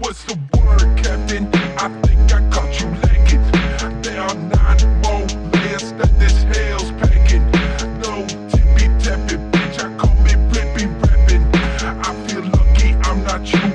what's the word, Captain? I think I caught you lacking. There are nine more layers that this hell's packing. No tippy tapping, bitch, I call me blippy rapping. I feel lucky I'm not you.